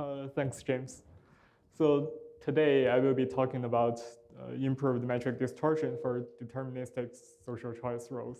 Uh, thanks, James. So today I will be talking about uh, improved metric distortion for deterministic social choice rules.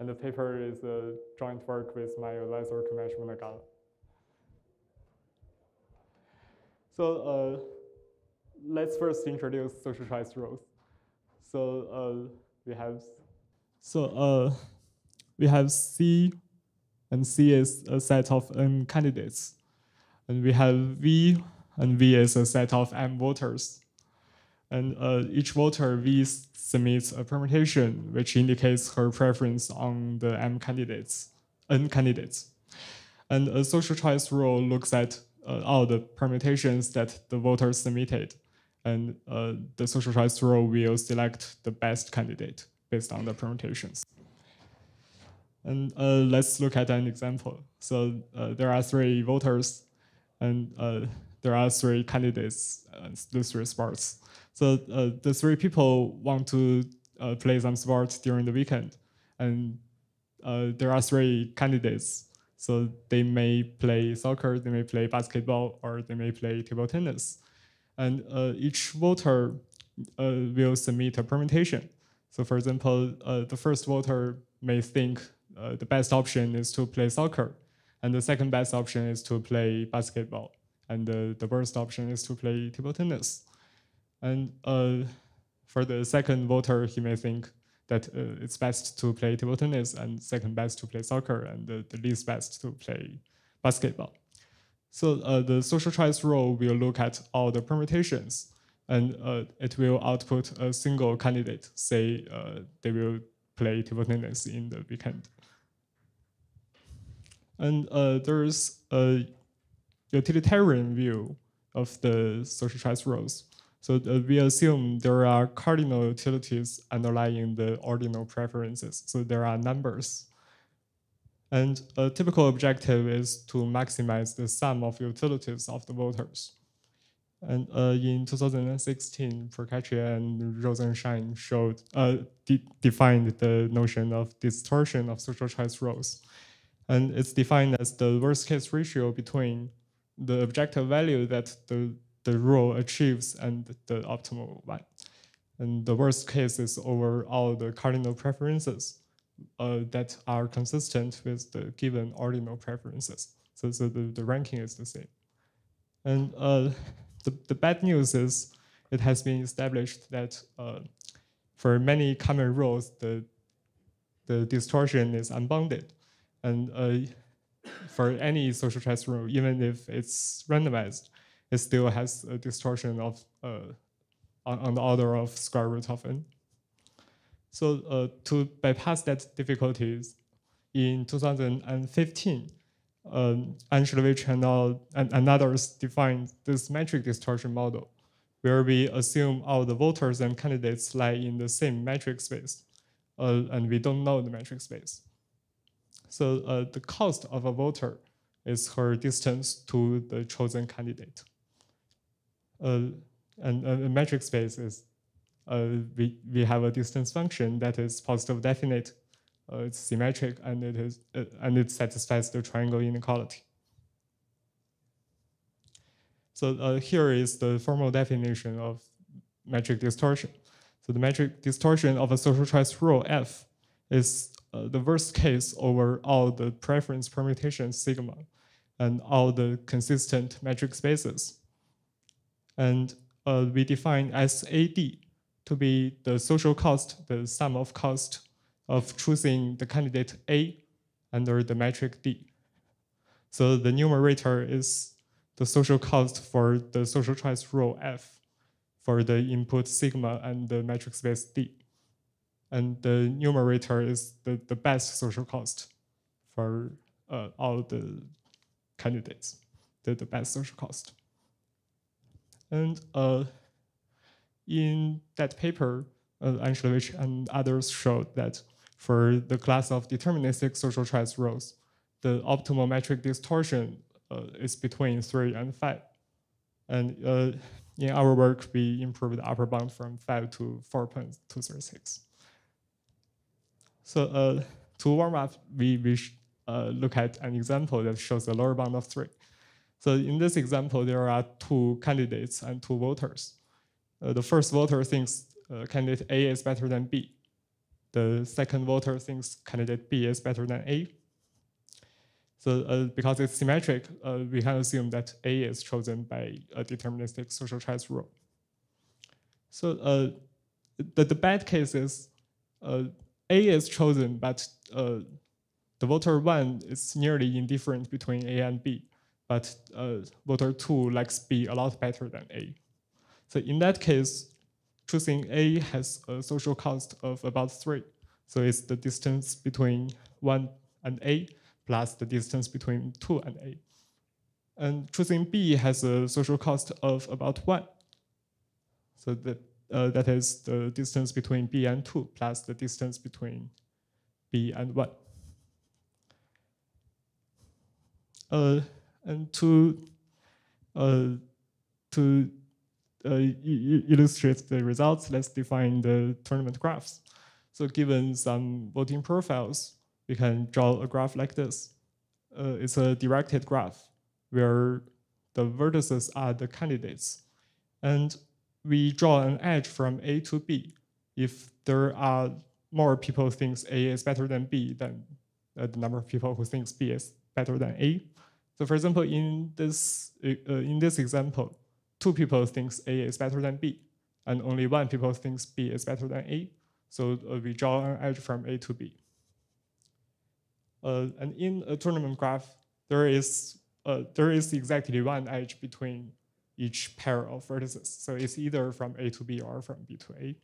And the paper is a joint work with my advisor, Kamesh Munagala. So uh, let's first introduce social choice rules. So uh, we have, so uh, we have C, and C is a set of n candidates. And we have V, and V is a set of m voters. And uh, each voter, V submits a permutation, which indicates her preference on the m candidates, n candidates. And a social choice rule looks at uh, all the permutations that the voters submitted. And uh, the social choice rule will select the best candidate based on the permutations. And uh, let's look at an example. So uh, there are three voters and uh, there are three candidates, uh, the three sports. So uh, the three people want to uh, play some sports during the weekend, and uh, there are three candidates. So they may play soccer, they may play basketball, or they may play table tennis. And each voter will submit a permutation. So for example, the first voter may think the best option is to play soccer and the second best option is to play basketball. And the, the worst option is to play table tennis. And uh, for the second voter, he may think that uh, it's best to play table tennis and second best to play soccer and the, the least best to play basketball. So uh, the social choice rule will look at all the permutations and uh, it will output a single candidate, say uh, they will play table tennis in the weekend. And uh, there's a utilitarian view of the social choice rules. So uh, we assume there are cardinal utilities underlying the ordinal preferences. So there are numbers. And a typical objective is to maximize the sum of utilities of the voters. And uh, in 2016, Procaccia and Rosenschein showed, uh, de defined the notion of distortion of social choice rules. And it's defined as the worst case ratio between the objective value that the, the rule achieves and the optimal one. And the worst case is over all the cardinal preferences uh, that are consistent with the given ordinal preferences. So, so the, the ranking is the same. And uh, the, the bad news is it has been established that uh, for many common rules, the, the distortion is unbounded. And uh, for any social rule, even if it's randomized, it still has a distortion of uh, on, on, the order of square root of n. So uh, to bypass that difficulties, in 2015, um, and, and others defined this metric distortion model, where we assume all the voters and candidates lie in the same metric space, uh, and we don't know the metric space. So uh, the cost of a voter is her distance to the chosen candidate. Uh, and a metric space is uh, we, we have a distance function that is positive definite, uh, it's symmetric, and it is uh, and it satisfies the triangle inequality. So here is the formal definition of metric distortion. So the metric distortion of a social choice rule F is the worst case over all the preference permutations sigma and all the consistent metric spaces. And uh, we define SAD to be the social cost, the sum of cost of choosing the candidate A under the metric D. So the numerator is the social cost for the social choice rule F for the input sigma and the metric space D and the numerator is the, the best social cost for uh, all the candidates, the, the best social cost. And uh, in that paper, uh, and others showed that for the class of deterministic social choice rules, the optimal metric distortion uh, is between 3 and 5. And uh, in our work, we improved the upper bound from 5 to 4.236. So uh, to warm up, we, we uh, look at an example that shows the lower bound of 3. So in this example, there are two candidates and two voters. Uh, the first voter thinks uh, candidate A is better than B. The second voter thinks candidate B is better than A. So uh, because it's symmetric, uh, we can assume that A is chosen by a deterministic social choice rule. So the, the bad case is A is chosen, but uh, the voter one is nearly indifferent between A and B, but uh, voter two likes B a lot better than A. So in that case, choosing A has a social cost of about three. So it's the distance between one and A plus the distance between two and A. And choosing B has a social cost of about one. So that, uh, that is the distance between B and two plus the distance between B and one. Uh, and to uh, to uh, illustrate the results, let's define the tournament graphs. So given some voting profiles, we can draw a graph like this. Uh, it's a directed graph where the vertices are the candidates. And we draw an edge from A to B. If there are more people thinks A is better than B than uh, the number of people who thinks B is better than A. So for example, in this, uh, in this example, two people thinks A is better than B, and only one people thinks B is better than A. So uh, we draw an edge from A to B. Uh, and in a tournament graph, there is uh, there is exactly one edge between each pair of vertices. So it's either from A to B or from B to A.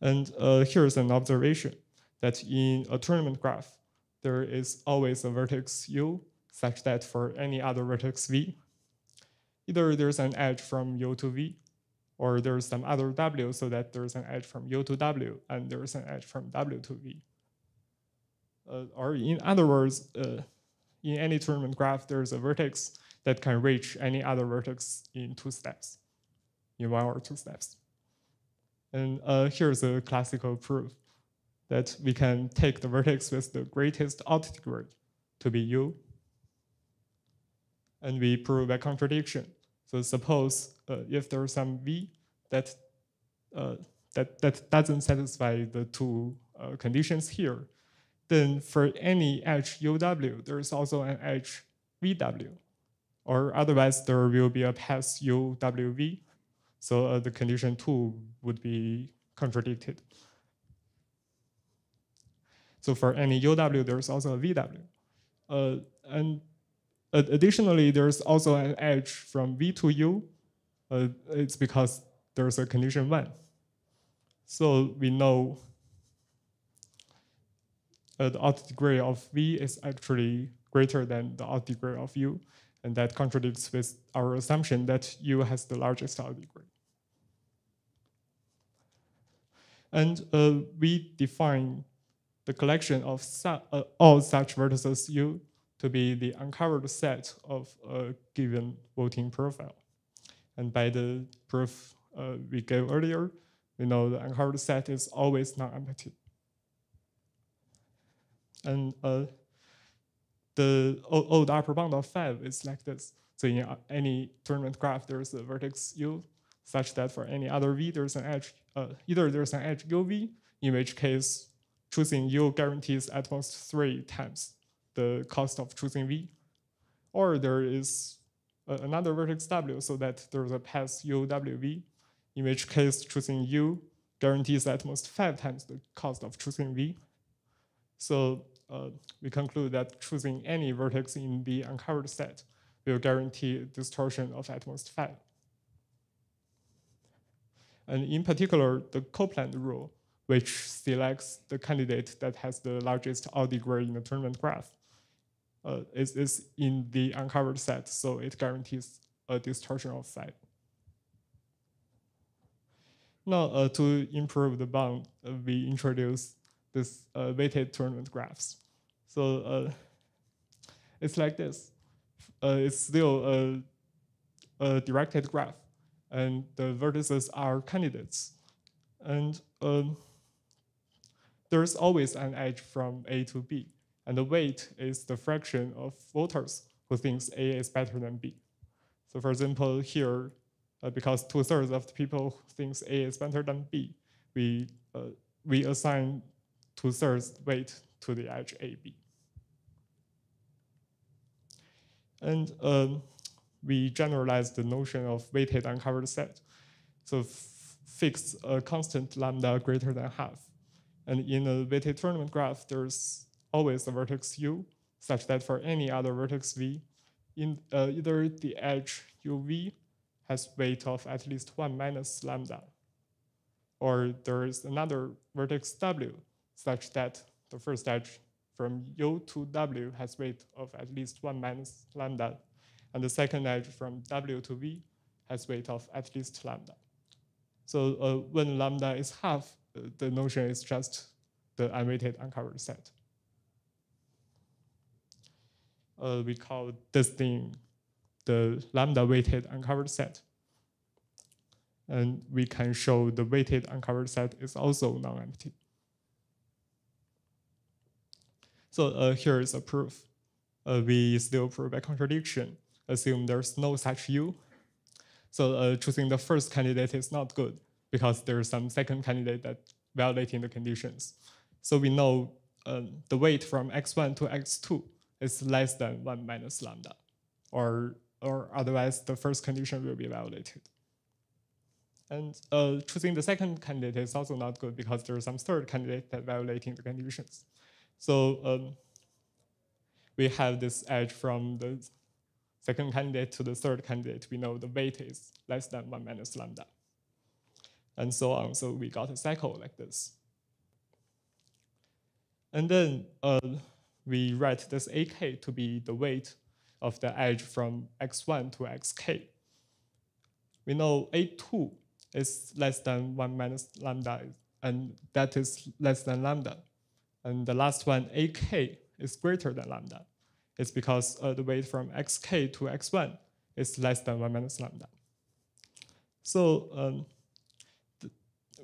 And uh, here's an observation that in a tournament graph, there is always a vertex u such that for any other vertex v, either there's an edge from u to v, or there's some other w so that there's an edge from u to w, and there's an edge from w to v. Uh, or in other words, uh, in any tournament graph, there's a vertex that can reach any other vertex in two steps, in one or two steps. And uh, here's a classical proof that we can take the vertex with the greatest degree to be u, and we prove a contradiction. So suppose uh, if there's some v that, uh, that, that doesn't satisfy the two uh, conditions here, then for any edge uw, there's also an edge vw, or otherwise there will be a path uwv. So uh, the condition two would be contradicted. So for any UW, there's also a VW. Uh, and additionally, there's also an edge from V to U. Uh, it's because there's a condition one. So we know uh, the out degree of V is actually greater than the out degree of U. And that contradicts with our assumption that U has the largest out degree. And uh, we define the collection of su uh, all such vertices U to be the uncovered set of a given voting profile. And by the proof uh, we gave earlier, we know the uncovered set is always non-empty. And uh, the old upper bound of 5 is like this. So in any tournament graph, there's a vertex U such that for any other V, there's an edge, uh, either there's an edge UV, in which case choosing U guarantees at most three times the cost of choosing V. Or there is another vertex W so that there's a path UWV, in which case choosing U guarantees at most five times the cost of choosing V. So uh, we conclude that choosing any vertex in the uncovered set will guarantee distortion of at most five. And in particular, the Copeland rule which selects the candidate that has the largest out degree in the tournament graph, uh, is, is in the uncovered set, so it guarantees a distortion of five. Now, uh, to improve the bound, uh, we introduce this uh, weighted tournament graphs. So uh, it's like this. Uh, it's still a, a directed graph, and the vertices are candidates. And um, there's always an edge from A to B. and the weight is the fraction of voters who thinks A is better than B. So for example, here, uh, because two thirds of the people thinks A is better than B, we uh, we assign two thirds weight to the edge AB. And um, we generalize the notion of weighted uncovered set. So fix a constant lambda greater than half. And in a weighted tournament graph, there's always a vertex u, such that for any other vertex v, in uh, either the edge uv has weight of at least 1 minus lambda, or there is another vertex w such that the first edge from u to w has weight of at least 1 minus lambda, and the second edge from w to v has weight of at least lambda. So uh, when lambda is half, uh, the notion is just the unweighted uncovered set. Uh, we call this thing the lambda weighted uncovered set. And we can show the weighted uncovered set is also non-empty. So uh, here is a proof. Uh, we still prove by contradiction. Assume there's no such U. So uh, choosing the first candidate is not good because there's some second candidate that violating the conditions. So we know um, the weight from x1 to x2 is less than 1 minus lambda, or, or otherwise the first condition will be violated. And uh, choosing the second candidate is also not good because there's some third candidate that violating the conditions. So um, we have this edge from the second candidate to the third candidate. We know the weight is less than 1 minus lambda. And so on. So we got a cycle like this. And then uh, we write this ak to be the weight of the edge from x1 to xk. We know a2 is less than 1 minus lambda, and that is less than lambda. And the last one, ak, is greater than lambda. It's because uh, the weight from xk to x1 is less than 1 minus lambda. So um,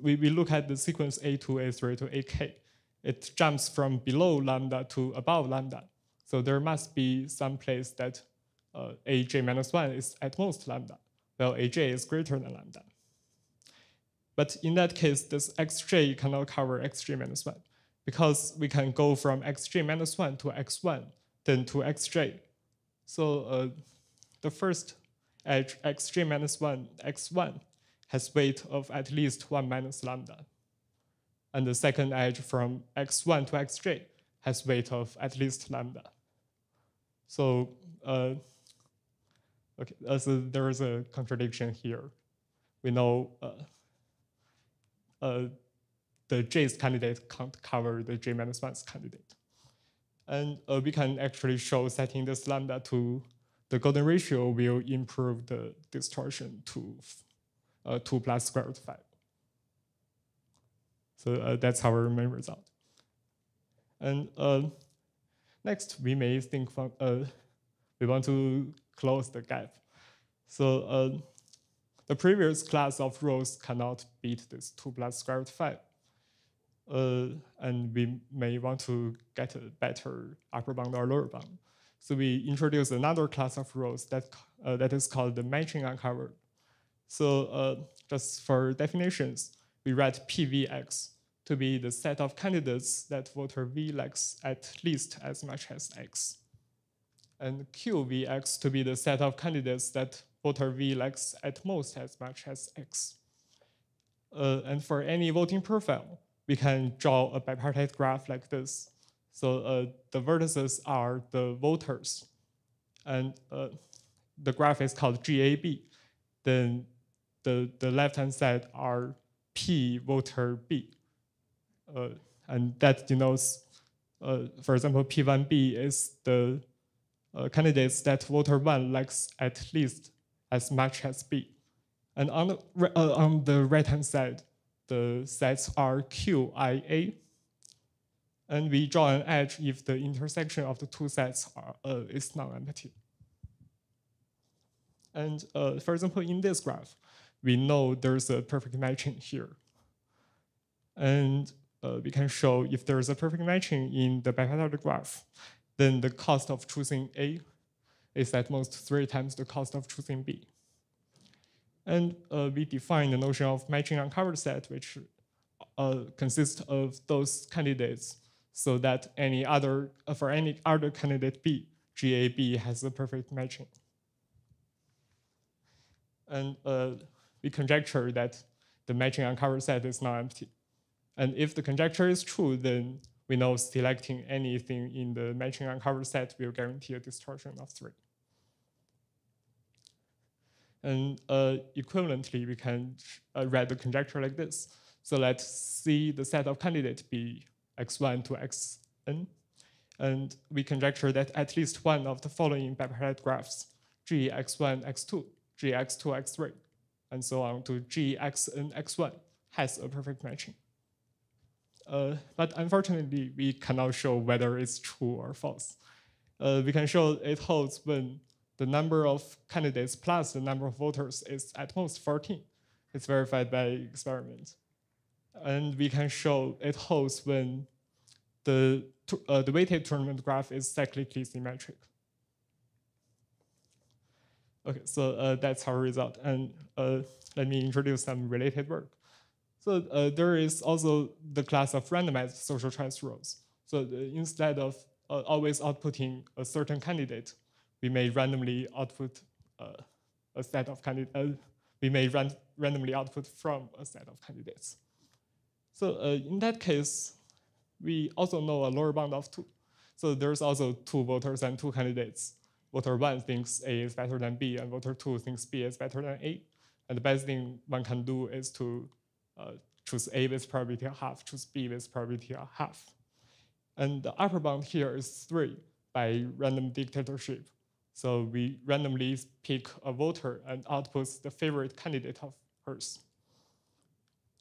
we, we look at the sequence a2, a3 to ak. It jumps from below lambda to above lambda. So there must be some place that uh, aj minus 1 is at most lambda, while aj is greater than lambda. But in that case, this xj cannot cover xj minus 1 because we can go from xj minus 1 to x1, then to xj. So uh, the first edge, xj minus 1, x1, has weight of at least 1 minus lambda. And the second edge from x1 to xj has weight of at least lambda. So, uh, okay, uh, so there is a contradiction here. We know uh, uh the J's candidate can't cover the J minus 1's candidate. And uh, we can actually show setting this lambda to the golden ratio will improve the distortion to uh, 2 plus square root 5. So uh, that's our main result. And uh, next, we may think from, uh, we want to close the gap. So uh, the previous class of rows cannot beat this 2 plus square root 5 uh, and we may want to get a better upper bound or lower bound. So we introduce another class of rules that, uh, that is called the matching uncovered. So uh, just for definitions, we write PVX to be the set of candidates that voter V likes at least as much as X. And QVX to be the set of candidates that voter V likes at most as much as X. Uh, and for any voting profile, we can draw a bipartite graph like this. So uh, the vertices are the voters, and uh, the graph is called GAB. Then the, the left-hand side are P voter B. Uh, and that denotes, uh, for example, P1B is the uh, candidates that voter 1 likes at least as much as B. And on the, uh, on the right-hand side, the sets are QIA. And we draw an edge if the intersection of the two sets are, uh, is non-empty. And uh, for example, in this graph, we know there's a perfect matching here. And uh, we can show if there is a perfect matching in the bipartite graph, then the cost of choosing A is at most three times the cost of choosing B. And uh, we define the notion of matching uncovered set, which uh, consists of those candidates so that any other, uh, for any other candidate B, GAB has a perfect matching. And uh, we conjecture that the matching uncovered set is not empty. And if the conjecture is true, then we know selecting anything in the matching uncovered set will guarantee a distortion of three. And uh, equivalently, we can uh, write the conjecture like this. So let's see the set of candidates be x1 to xn. And we conjecture that at least one of the following bipartite graphs, g x1, x2, g x2, x3, and so on to g xn, x1 has a perfect matching. Uh, but unfortunately, we cannot show whether it's true or false. Uh, we can show it holds when the number of candidates plus the number of voters is at most 14. It's verified by experiment. And we can show it holds when the, uh, the weighted tournament graph is cyclically symmetric. Okay, so uh, that's our result. And uh, let me introduce some related work. So uh, there is also the class of randomized social choice rules. So instead of uh, always outputting a certain candidate, we may randomly output uh, a set of candidates. Uh, we may ran randomly output from a set of candidates. So uh, in that case, we also know a lower bound of two. So there's also two voters and two candidates. Voter one thinks A is better than B, and voter two thinks B is better than A. And the best thing one can do is to uh, choose A with probability of half, choose B with probability of half. And the upper bound here is three by random dictatorship. So we randomly pick a voter and outputs the favorite candidate of hers.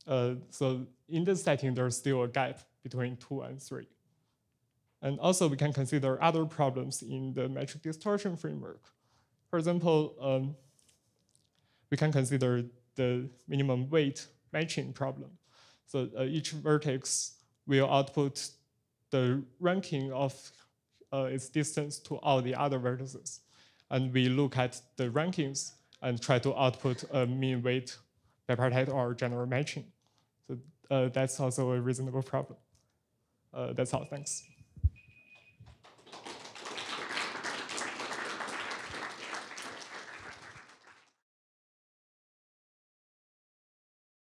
Uh, so in this setting, there's still a gap between two and three. And also we can consider other problems in the metric distortion framework. For example, um, we can consider the minimum weight matching problem. So uh, each vertex will output the ranking of uh, its distance to all the other vertices and we look at the rankings and try to output a mean weight bipartite or general matching. So uh, that's also a reasonable problem. Uh, that's all, thanks.